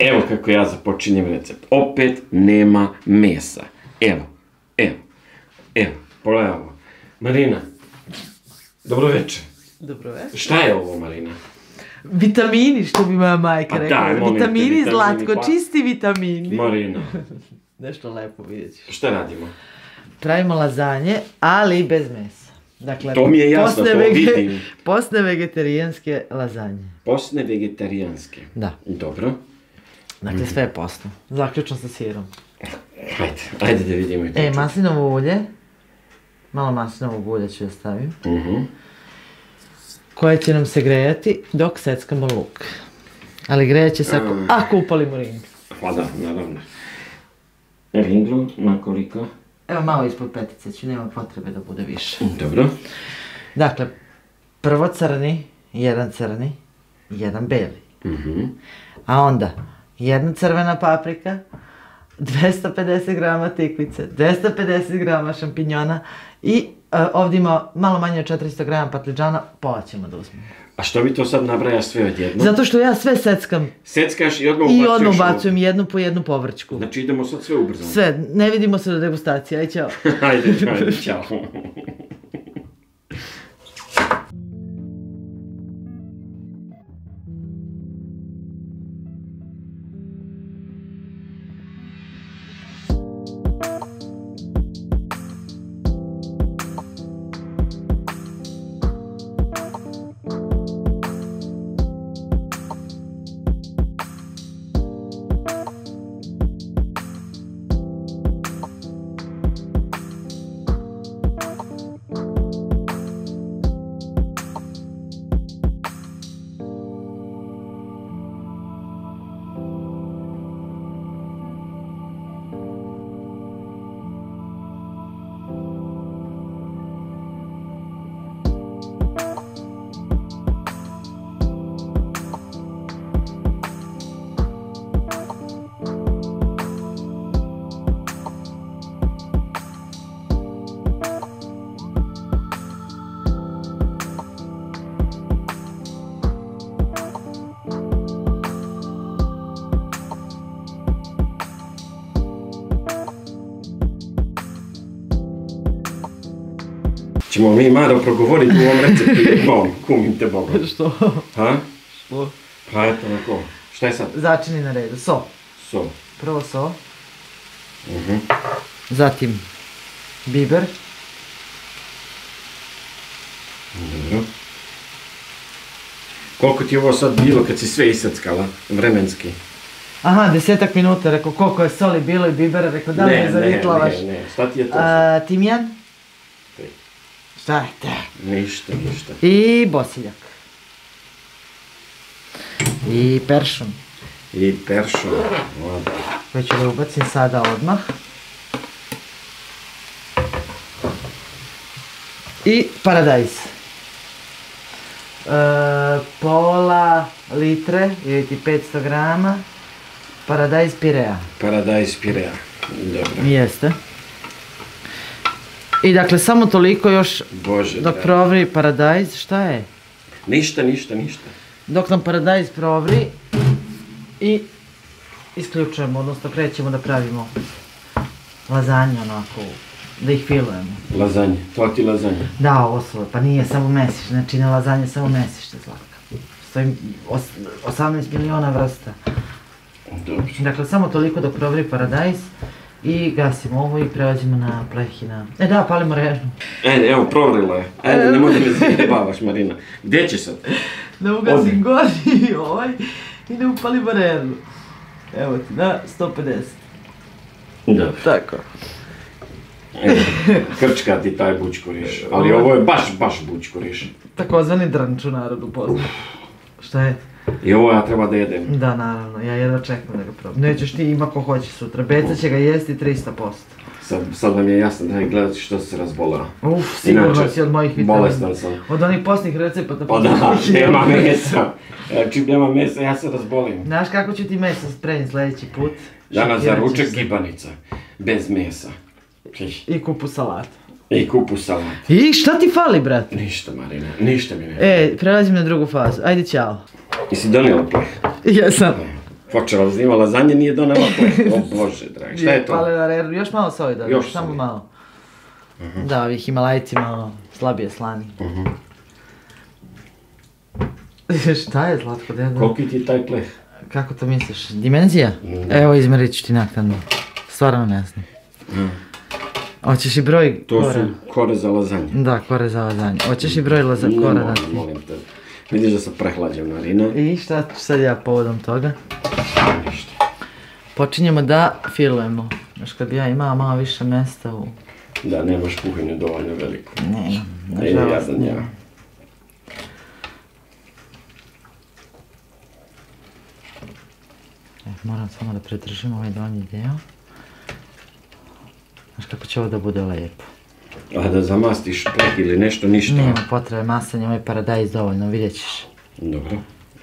Evo kako ja započinjem recept. Opet nema mesa. Evo, evo, evo, pogledaj ovo. Marina, dobro večer. Dobro večer. Šta je ovo, Marina? Vitamini, što bi moja majka A rekla. daj, te, vitamini, vitamini, zlatko, pa- čisti vitamini. Marina, Nešto lepo vidjet ćeš. šta radimo? Pravimo lazanje, ali bez mesa. Dakle, To mi je jasno, posne to vidim. Posne vegetarijanske lazanje. Posne vegetarijanske. Da. Dobro. Dakle, sve je posno. Zaključno sa sirom. Ajde, ajde da vidimo. E, maslinovo ulje. Malo maslinovog ulja ću da stavim. Mhm. Koje će nam se grejati dok seckamo luk. Ali grejat će se ako, Mm. ako upalimo ring. Pa da, naravno. Ringlu, na koliko? Evo malo ispod petice ću, nema potrebe da bude više. Dobro. Dakle, prvo crni, jedan crni, jedan beli. Mhm. A onda, jedna crvena paprika, 250 grama tikvice, 250 grama šampinjona i e, ovdje ima malo manje od 400 grama patliđana, pola ćemo da uzmemo. A što bi to sad nabraja sve odjedno? Zato što ja sve seckam Seckaš i odmah i ubacuješ odmah ubacujem jednu po jednu povrćku. Znači idemo sad sve ubrzano. Sve, ne vidimo se do degustacije, aj ćao. ajde, ajde, čao. Ćemo mi Maro progovoriti u ovom receptu. Molim, kumim te Bogom. Što? Ha? Što? Pa eto, onako. Šta je sad? Začini na redu. So. So. Prvo so. Mhm. Zatim biber. Dobro. Koliko ti je ovo sad bilo kad si sve iseckala, vremenski? Aha, desetak minuta, rekao koliko je soli bilo i bibera, rekao da li me zavitlavaš. ne, ne, šta ti je to? A, timjan. Šta je te? Ništa, ništa. I bosiljak. I peršun. I peršun. Dobro. Koji ću da ubacim sada odmah. I paradajz. E, pola litre ili ti 500 grama paradajz pirea. Paradajz pirea. Dobro. Jeste. I dakle samo toliko još Bože, dok dragi. provri paradajz, šta je? Ništa, ništa, ništa. Dok nam paradajz provri i isključujemo, odnosno krećemo da pravimo lazanje onako, da ih filujemo. Lazanje, to ti lazanje. Da, ovo su, pa nije samo mesiš, znači na lazanje samo mesište zlatka. Stoji os, 18 miliona vrsta. Dobro. Dakle, samo toliko dok provri paradajz i gasimo ovo i prelađemo na pleh i na... E da, palimo režnu. Ajde, evo, provrila je. Ajde, nemoj da me zajebavaš, Marina. Gdje ćeš sad? Da ugasim gori ovaj i da upalimo režnu. Evo ti, na 150. Dobro. Tako. Evo, krčka ti taj bučkuriš. Ali ovo je baš, baš bučkuriš. Takozvani drnč u narodu poznat. Šta je? I ovo ja treba da jedem. Da, naravno, ja jedva čekam da ga probam. Nećeš ti ima ko hoće sutra. Beca će ga jesti 300%. Sad, sad vam je jasno da je gledati što se razbolao. Uf, sigurno si od mojih vitamina. bolestan sam. Od onih posljednjih recepata. Pa da, posljednjih nema mesa. Čim nema mesa, ja se razbolim. Znaš kako ću ti meso spremiti sljedeći put? Danas za ručak gibanica. Bez mesa. I kupu salata. I kupu salat. I šta ti fali, brate? Ništa, Marina, ništa mi ne. E, prelazim na drugu fazu. Ajde, ćao. Jesi donijela pleh? Jesam. Počela snima lazanje, nije donela pleh. O Bože, dragi, šta je to? Pale na reru, još malo soji da, Još samo malo. Da, ovi Himalajci malo slabije slani. Mhm. Šta je Zlatko, da Koliki ti je taj pleh? Kako to misliš? Dimenzija? Mm. Evo izmerit ću ti naknadno. Stvarno ne znam. Hoćeš i broj Mm. To kora? su kore za lazanje. Da, kore za lazanje. Hoćeš i broj laza Nije, kora molim, dati? molim te. Vidiš da sam prehlađen, Marina. I šta ću sad ja povodom toga? Ništa. Počinjemo da filujemo. Još kad bi ja imala malo više mesta u... Da, nemaš kuhinju dovoljno veliku. Ne, nažalost jadan ja. ne. E, moram samo da pretržim ovaj donji dio. Znaš kako će ovo da bude lepo. A da zamastiš pleh ili nešto, ništa. Nema potrebe masanja, ovaj paradajz dovoljno, vidjet ćeš. Dobro,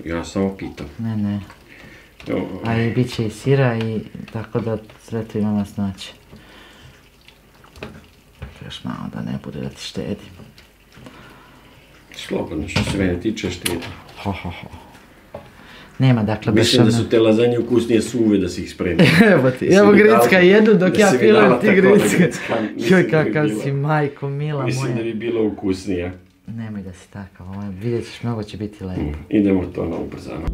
ja samo pitam. Ne, ne. O, A i bit će i sira i tako da sve to ima masnoće. Još malo da ne bude da ti štedim. Slobodno, što se mene tiče štedi. Ho, ho, ho. Nema dakle Mislim da bešamel. su te lazanje ukusnije suve da si ih spremio. Evo ti, evo gricka jedu dok da ja dala ti gricka. Joj kakav bila- si majko mila Mislim da moja. bi bilo ukusnije. Nemoj da si takav, ovo vidjet ćeš, mnogo će biti lepo. Idemo to na ubrzano.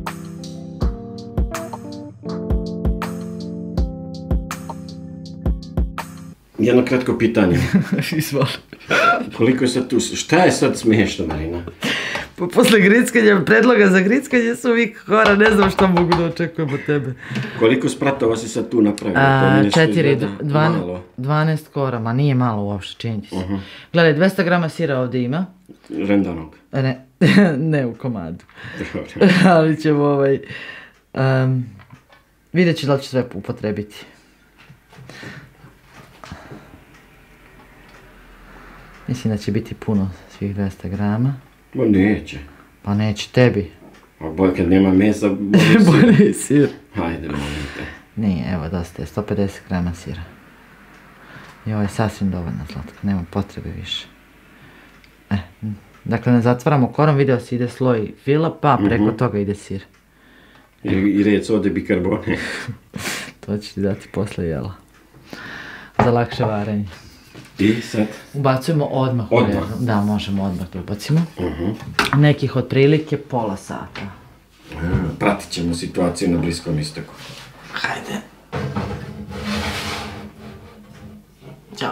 Jedno kratko pitanje. Izvoli. Koliko je sad tu, šta je sad smiješno, Marina? Pa posle grickanja, predloga za grickanje su uvijek hora, ne znam što mogu da očekujem od tebe. Koliko spratova si sad tu napravio? To A, nešto četiri, izgleda dvan, malo. 12 kora, ma nije malo uopšte, čini ti se. Mhm. Gledaj, 200 grama sira ovdje ima. Rendanog. Ne, ne u komadu. Ali ćemo ovaj... Um, vidjet ću da li ću sve upotrebiti. Mislim da će biti puno svih 200 grama. Ma neće. Pa neće tebi. A bolje kad nema mesa, bolje si. Bolje sir. Hajde, molim te. Nije, evo dosta je, 150 grama sira. I ovo je sasvim dovoljno slatko, nema potrebe više. E, dakle ne zatvaramo korom, video se ide sloj fila, pa preko toga ide sir. I, i rec ode bikarbone. To ću ti dati posle jela. Za lakše varenje. I sad? Ubacujemo odmah u Odmah? redu. Da, možemo odmah da ubacimo. Nekih otprilike pola sata. A, Pratit ćemo situaciju na Bliskom istoku. Hajde. Ćao.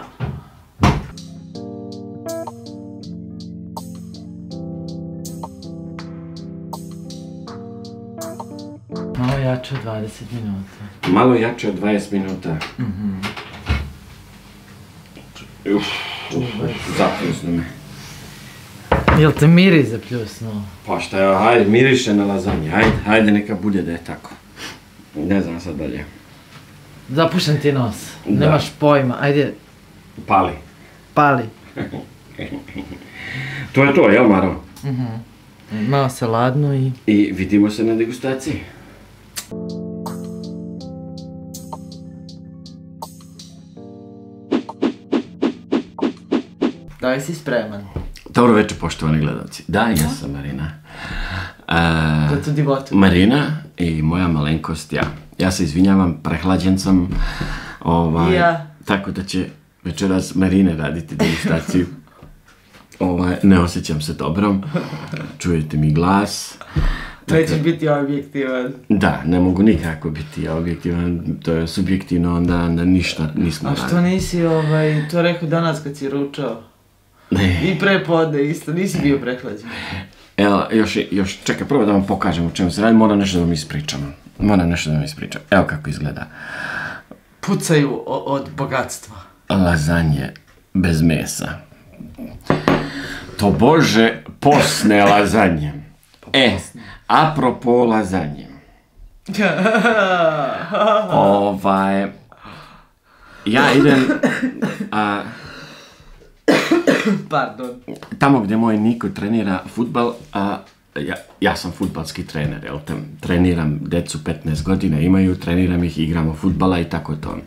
Malo jače od 20 minuta. Malo jače od 20 minuta. Uf, uf, zapljusno me. Jel te miri zapljusnuo? Pa šta je, hajde, miriše na lazanje, hajde, hajde, neka bude da je tako. Ne znam sad dalje. Zapušen ti nos. Da. Nemaš pojma. Ajde, Pali. pali. To je to, jel Maro? Malo se ladno i... I vidimo se na degustaciji. Da li si spreman? Dobro večer, poštovani gledalci. Da, ja sam Marina. A, Za tu divotu. Marina i moja malenkost, ja. Ja se izvinjavam, prehlađen sam. Ovaj, Ja. Tako da će večeras Marine raditi degustaciju. Ovaj, ne osjećam se dobro. Čujete mi glas. Nećeš biti objektivan. Da, ne mogu nikako biti objektivan, to je subjektivno, onda, onda ništa nismo A što nisi ovaj, to rekao danas kad si ručao? Ne. I pre podne isto, nisi bio prehlađen. Evo, još, još, čekaj, prvo da vam pokažem o čemu se radi, moram nešto da vam ispričam. Moram nešto da vam ispričam. Evo kako izgleda. Pucaju od bogatstva. Lazanje bez mesa. To bože posne lazanje. E, apropo lazanje. Ovaj, ja idem, a, Pardon. tamo gdje moj Niko trenira futbal, a ja, ja sam futbalski trener, jel te, treniram decu 15 godina imaju, treniram ih, igramo futbala i tako to.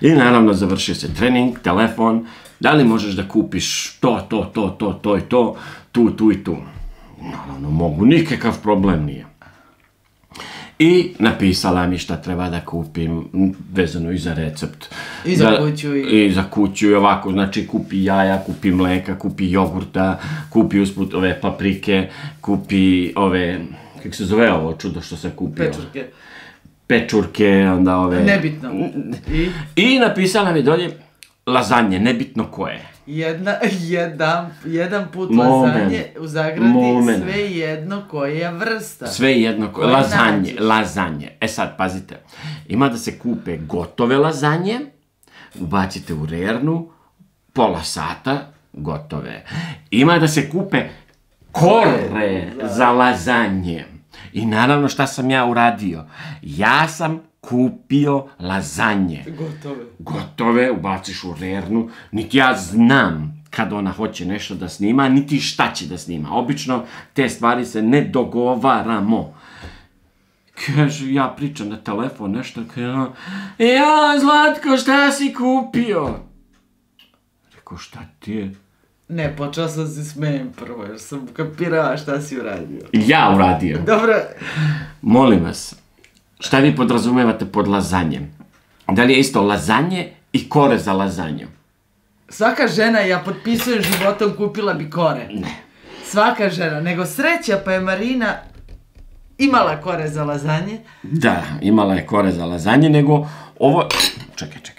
I naravno završio se trening, telefon, da li možeš da kupiš to, to, to, to, to i to, tu, tu i tu. Naravno mogu, nikakav problem nije. I napisala mi šta treba da kupim, vezano i za recept. I za Da- kuću i- I za kuću i ovako, znači kupi jaja, kupi mleka, kupi jogurta, kupi usput ove paprike, kupi ove, kako se zove ovo čudo što se kupio? Pečurke. Pečurke, onda ove... Nebitno. I I napisala mi dolje lazanje, nebitno koje. Jedna, jedan, jedan put Moment. lazanje u zagradi Moment. sve jedno koja vrsta. Sve jedno, ko- Koje lazanje, nađeš. lazanje. E sad, pazite, ima da se kupe gotove lazanje, ubacite u rernu, pola sata, gotove. Ima da se kupe kore za lazanje. I naravno šta sam ja uradio? Ja sam kupio lazanje. Gotove. gotove, ubaciš u rernu, niti ja znam kad ona hoće nešto da snima, niti šta će da snima. Obično te stvari se ne dogovaramo. Kaže, ja pričam na telefon, nešto, kaže, ja, Zlatko, šta si kupio? Rekao, šta ti je? Ne, počeo sam se smijem prvo, jer sam kapirao šta si uradio. Ja uradio. Dobro, Molim vas, šta vi podrazumevate pod lazanjem? Da li je isto lazanje i kore za lazanju? svaka žena, ja potpisujem životom, kupila bi kore. Ne. Svaka žena, nego sreća pa je Marina imala kore za lazanje. Da, imala je kore za lazanje, nego ovo... Čekaj, čekaj.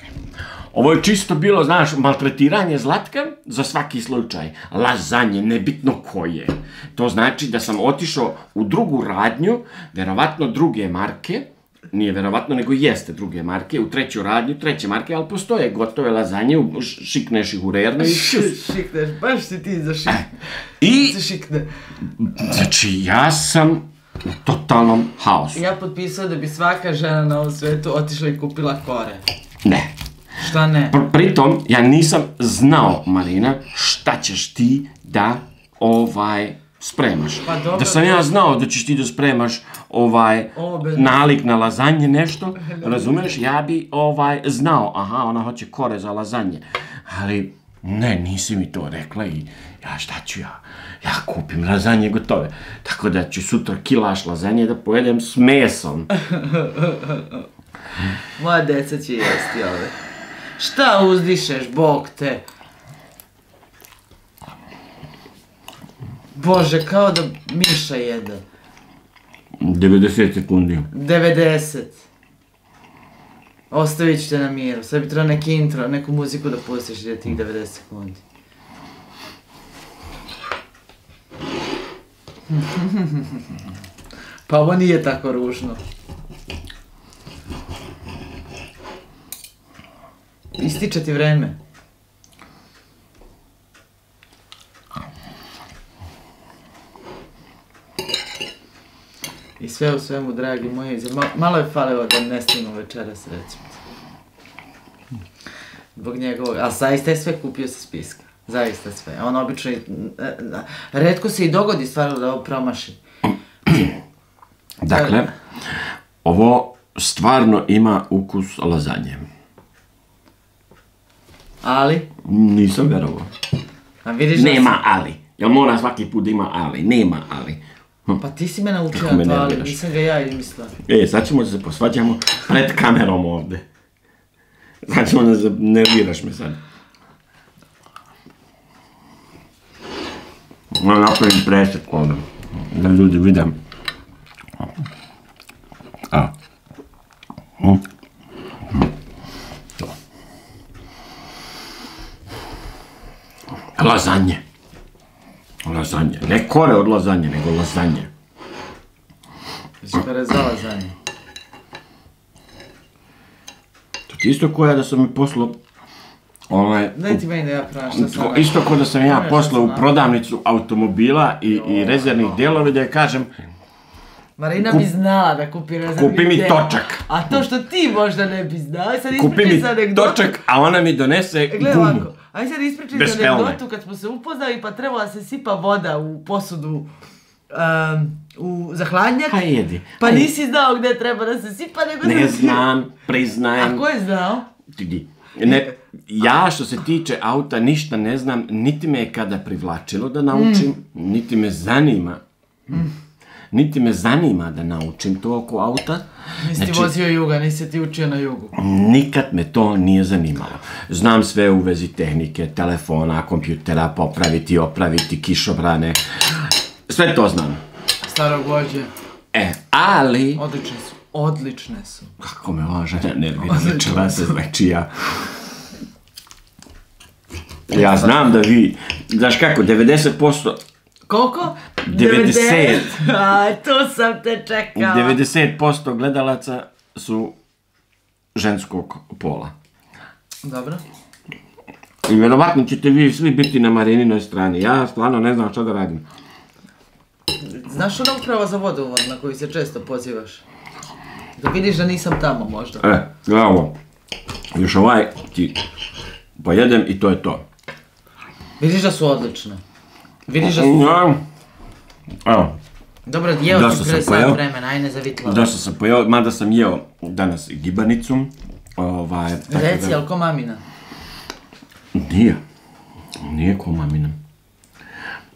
Ovo je čisto bilo, znaš, maltretiranje Zlatka za svaki slučaj. Lazanje, nebitno koje. To znači da sam otišao u drugu radnju, verovatno druge marke, nije verovatno, nego jeste druge marke, u treću radnju, treće marke, ali postoje gotove lazanje, šikneš ih u rernu i... Šikneš, baš si ti za šik... I, za šikne. znači, ja sam u totalnom haosu. Ja potpisao da bi svaka žena na ovom svetu otišla i kupila kore. Ne, Šta ne? Pr- Pritom, ja nisam znao, Marina, šta ćeš ti da ovaj spremaš. Pa dobro, da sam ja znao da ćeš ti da spremaš ovaj Ovo bez- nalik na lazanje nešto, razumeš, ja bi ovaj znao, aha, ona hoće kore za lazanje. Ali, ne, nisi mi to rekla i ja šta ću ja? Ja kupim lazanje gotove. Tako da ću sutra kilaš lazanje da pojedem s mesom. Moja deca će jesti ove. Šta uzdišeš, bog te? Bože, kao da miša jede. 90 sekundi. 90. Ostavit ću te na miru. Sad bi trebao neki intro, neku muziku da pustiš da tih 90 sekundi. pa ovo nije tako ružno. Ističe ti vreme. I sve u svemu, dragi moji, za- ma- malo je falilo da ne snimam večeras recimo. Zbog njegovog, a zaista je sve kupio sa spiska. Zaista sve. On obično, redko se i dogodi stvarno da ovo promaši. Dakle, ovo stvarno ima ukus lazanje. Ali, Nisam verovao. a vidiš da Nema ali. Jel mora svaki put da ima ali? Nema ali. sam- Pa ti si me me na to, ali nisam ga ja izmislila. E, sad ćemo da se posvađamo pred kamerom ovde. Sad ćemo da se nerviraš me sad. Moram napravim presek ovde. Da ljudi vide. A. Lazanje. Lazanje. Ne kore od lazanje, nego lazanje. Je zala za njim. To ti isto koja da sam mi poslao Ovaj, Daj ti meni da ja pravam šta sam... Isto kao da sam ja poslao u prodavnicu automobila i, i rezervnih dijelova da joj kažem Marina Kup- bi znala da kupi rezervni Kupi mi točak. A to što ti možda ne bi znao, sad kupi mi točak, a ona mi donese E, Gledaj gumu. ovako, aj sad ispričaj Bez felne. anegdotu kad smo se upoznali pa trebala se sipa voda u posudu um, u za hladnjak. Aj jedi. Pa nisi znao gdje treba da se sipa, nego Ne sam- znam, priznajem. A ko je znao? Ti- Ne, ja što se tiče auta ništa ne znam, niti me je kada privlačilo da naučim, Mm. niti me zanima. Niti me zanima da naučim to oko auta. Nisi ti vozio juga, nisi ti učio na jugu. Nikad me to nije zanimalo. Znam sve u vezi tehnike, telefona, kompjutera, popraviti, opraviti, kišobrane. Sve to znam. Starog vođe. E, ali... Odlične su. Odlične su. Kako me ova žena nervira, začela se znači ja. Ja znam da vi, znaš kako, 90%, Koliko? 90. Aj, tu sam te čekala. 90% gledalaca su ženskog pola. Dobro. I vjerovatno ćete vi svi biti na Marininoj strani. Ja stvarno ne znam što da radim. Znaš ona uprava za vodovod na koju se često pozivaš? Da vidiš da nisam tamo možda. E, gledaj ovo. Još ovaj ti pojedem i to je to. Vidiš da su odlične. Vidiš da su... Ja, Evo, Dobro, jeo pre sam pojeo. sat vremena, aj ne zavitla. došao sam pojeo, mada sam jeo danas gibanicu. Ovaj, tako Reci, da- jel ko mamina? Nije. Nije ko mamina.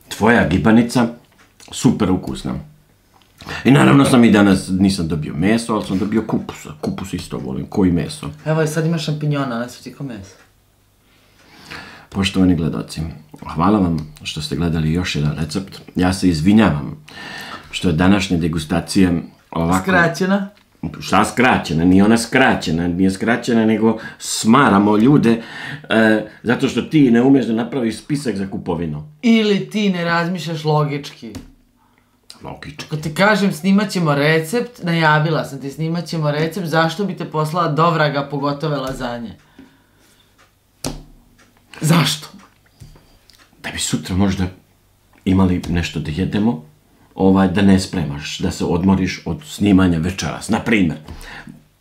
Tvoja gibanica, super ukusna. I naravno sam i danas nisam dobio meso, ali sam dobio kupusa. Kupus isto volim, koji meso. Evo, sad ima šampinjona, ne su ti ko meso. Poštovani gledoci, hvala vam što ste gledali još jedan recept. Ja se izvinjavam što je današnja degustacija ovako... Skraćena. Šta skraćena? Nije ona skraćena, nije skraćena, nego smaramo ljude e, zato što ti ne umeš da napraviš spisak za kupovinu. Ili ti ne razmišljaš logički. Logično. Ako ti kažem snimat ćemo recept, najavila sam ti snimat ćemo recept, zašto bi te poslala do vraga pogotove lazanje? Zašto? Da bi sutra možda imali nešto da jedemo, ovaj, da ne spremaš, da se odmoriš od snimanja večeras, na primjer.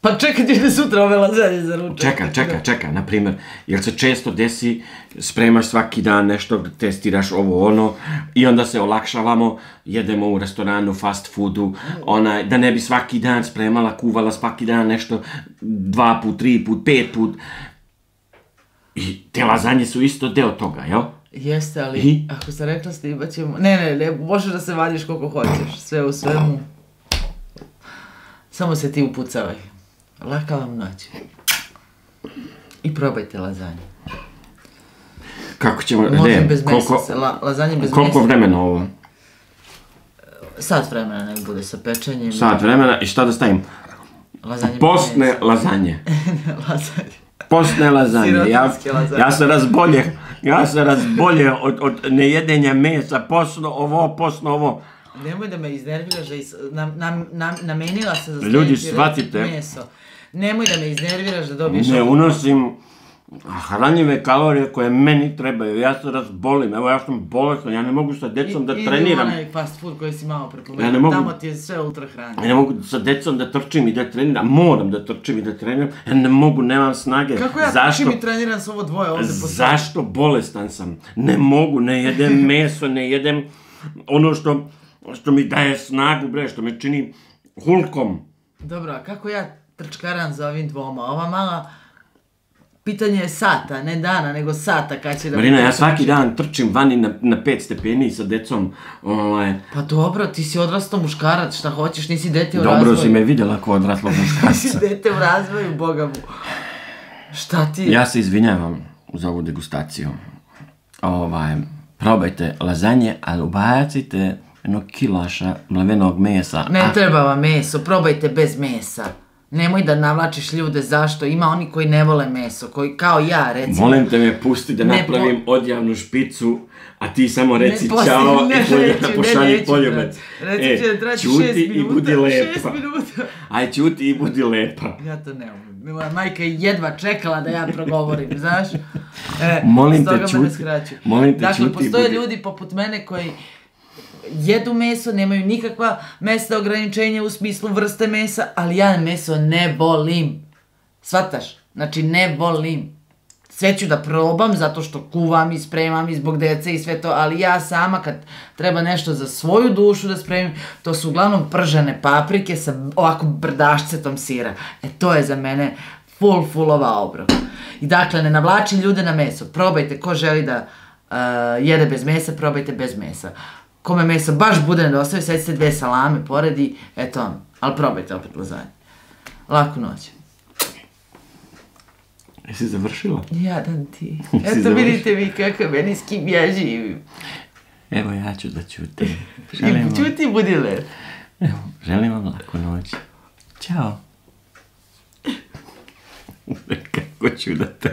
Pa čekaj ti sutra ove lazanje za ručak. Čeka, čeka, čeka, na primjer, jer se često desi, spremaš svaki dan nešto, testiraš ovo ono, i onda se olakšavamo, jedemo u restoranu, fast foodu, onaj, da ne bi svaki dan spremala, kuvala svaki dan nešto, dva put, tri put, pet put. I te lazanje su isto deo toga, jel? Jeste, ali I? ako sam rekla snimat ćemo... Ne, ne, ne, možeš da se vadiš koliko hoćeš, sve u svemu. Samo se ti upucavaj. Laka vam noć. I probajte lazanje. Kako ćemo, Može gde, bez mesa, koliko, se, la, lazanje bez koliko mesa. vremena ovo? Sat vremena nek bude sa pečenjem. Sat vremena i šta da stavim? Lazanje Postne lazanje. lazanje. Postne lazanje. Ja, ja se razbolje, ja se razbolje od, od nejedenja mesa, posno ovo, posno ovo. Nemoj da me iznerviraš, da is, nam, nam, nam, namenila se za Ljudi, shvatite. meso. Nemoj da me iznerviraš da dobiješ Ne ovo. unosim hranjive kalorije koje meni trebaju. Ja se razbolim, evo ja sam bolestan, ja ne mogu sa decom da I- treniram. Ili onaj fast food koji si malo prepomenuo. Ja ne mogu- Tamo ti je sve ultra hrana. Ja ne mogu sa decom da trčim i da treniram, moram da trčim i da treniram, ja ne mogu, nemam snage. Kako ja Zašto? trčim i treniram s ovo dvoje ovdje po sobi? Zašto bolestan sam? Ne mogu, ne jedem meso, ne jedem ono što, što mi daje snagu, bre, što me čini hulkom. Dobro, a kako ja trčkaram za ovim dvoma? Ova mala... Pitanje je sata, ne dana, nego sata kad će da... Marina, ja svaki dan trčim vani na, na pet stepeni sa decom. Ovaj, Pa dobro, ti si odrastao muškarac, šta hoćeš, nisi dete u dobro razvoju. si me vidjela kao odraslog Nisi muškarca. dete u razvoju, boga mu. Šta ti... Ja se izvinjavam za ovu degustaciju. Ovaj, probajte lazanje, ali ubacite jedno kilaša mlevenog mesa. Ne a- treba vam meso, probajte bez mesa. Nemoj da navlačiš ljude, zašto? Ima oni koji ne vole meso, koji kao ja, recimo. Molim te me pusti da Ne napravim odjavnu špicu, a ti samo reci posti- čao ne, i neću, ne, pošalji neću, poljubac. brate. Reći će da traži ćuti šest i minuta, budi lepa. minuta. Aj, ćuti i budi lepa. Ja to ne umem. Moja majka je jedva čekala da ja progovorim, znaš? E, Molim te, ne skraćuju. Molim te, dakle, ćuti i postoje budi- ljudi poput mene koji jedu meso, nemaju nikakva mesta ograničenja u smislu vrste mesa, ali ja meso ne volim. Svataš? Znači, ne volim. Sve ću da probam zato što kuvam i spremam i zbog dece i sve to, ali ja sama kad treba nešto za svoju dušu da spremim, to su uglavnom pržene paprike sa ovako brdašcetom sira. E to je za mene full fullova obrok. I dakle, ne navlači ljude na meso. Probajte, ko želi da uh, jede bez mesa, probajte bez mesa kome meso baš bude nedostaje, sedite dve salame pored i eto vam. Ali probajte opet lazanje. Laku noć. Jesi završila? Jadan ti. Eto završila? vidite vi kako meni s kim ja živim. Evo ja ću da ćutim. Želim I vam, čuti budi lep. evo, želim vam laku noć. Ćao. Kako ću da te...